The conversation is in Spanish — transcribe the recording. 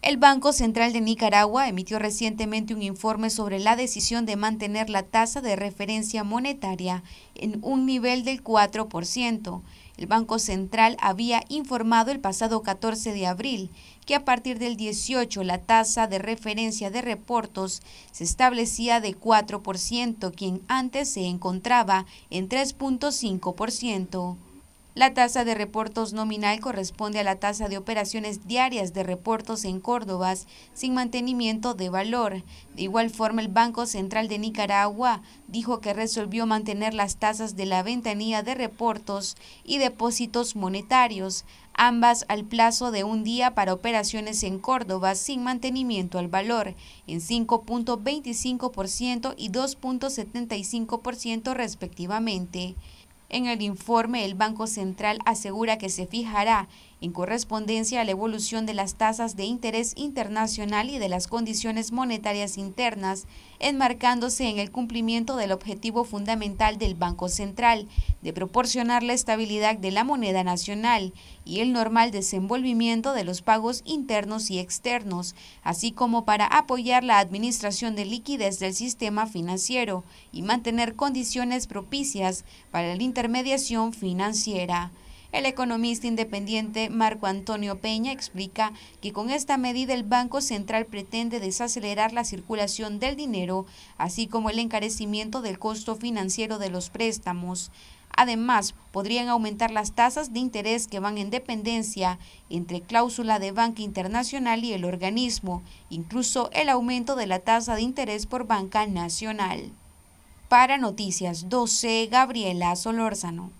El Banco Central de Nicaragua emitió recientemente un informe sobre la decisión de mantener la tasa de referencia monetaria en un nivel del 4%. El Banco Central había informado el pasado 14 de abril que a partir del 18 la tasa de referencia de reportos se establecía de 4%, quien antes se encontraba en 3.5%. La tasa de reportos nominal corresponde a la tasa de operaciones diarias de reportos en Córdoba sin mantenimiento de valor. De igual forma, el Banco Central de Nicaragua dijo que resolvió mantener las tasas de la ventanilla de reportos y depósitos monetarios, ambas al plazo de un día para operaciones en Córdoba sin mantenimiento al valor, en 5.25% y 2.75% respectivamente. En el informe, el Banco Central asegura que se fijará en correspondencia a la evolución de las tasas de interés internacional y de las condiciones monetarias internas, enmarcándose en el cumplimiento del objetivo fundamental del Banco Central, de proporcionar la estabilidad de la moneda nacional y el normal desenvolvimiento de los pagos internos y externos, así como para apoyar la administración de liquidez del sistema financiero y mantener condiciones propicias para la intermediación financiera. El economista independiente Marco Antonio Peña explica que con esta medida el Banco Central pretende desacelerar la circulación del dinero, así como el encarecimiento del costo financiero de los préstamos. Además, podrían aumentar las tasas de interés que van en dependencia entre cláusula de banca internacional y el organismo, incluso el aumento de la tasa de interés por banca nacional. Para Noticias 12, Gabriela Solórzano.